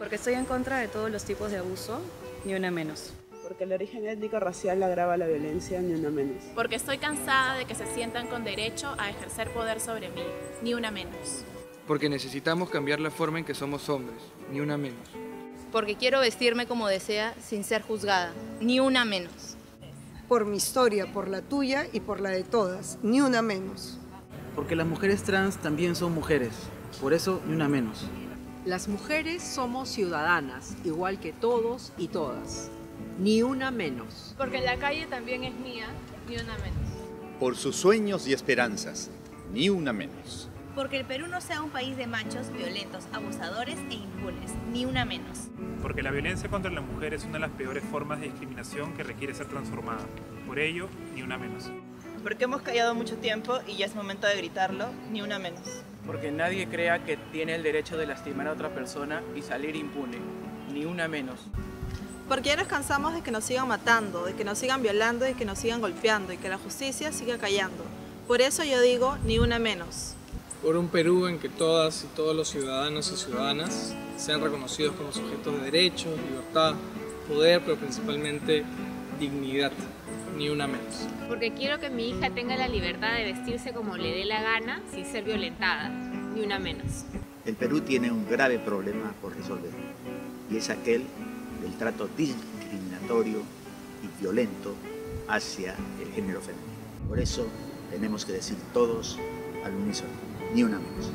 Porque estoy en contra de todos los tipos de abuso, ni una menos. Porque el origen étnico racial agrava la violencia, ni una menos. Porque estoy cansada de que se sientan con derecho a ejercer poder sobre mí, ni una menos. Porque necesitamos cambiar la forma en que somos hombres, ni una menos. Porque quiero vestirme como desea sin ser juzgada, ni una menos. Por mi historia, por la tuya y por la de todas, ni una menos. Porque las mujeres trans también son mujeres, por eso ni una menos. Las mujeres somos ciudadanas, igual que todos y todas, ni una menos. Porque la calle también es mía, ni una menos. Por sus sueños y esperanzas, ni una menos. Porque el Perú no sea un país de machos violentos, abusadores e impunes, ni una menos. Porque la violencia contra la mujer es una de las peores formas de discriminación que requiere ser transformada. Por ello, ni una menos. Porque hemos callado mucho tiempo y ya es momento de gritarlo, ni una menos. Porque nadie crea que tiene el derecho de lastimar a otra persona y salir impune, ni una menos. Porque ya nos cansamos de que nos sigan matando, de que nos sigan violando y que nos sigan golpeando y que la justicia siga callando. Por eso yo digo, ni una menos. Por un Perú en que todas y todos los ciudadanos y ciudadanas sean reconocidos como sujetos de derechos, libertad, poder, pero principalmente dignidad, ni una menos. Porque quiero que mi hija tenga la libertad de vestirse como le dé la gana sin ser violentada, ni una menos. El Perú tiene un grave problema por resolver y es aquel del trato discriminatorio y violento hacia el género femenino. Por eso tenemos que decir todos al unísono, ni una menos.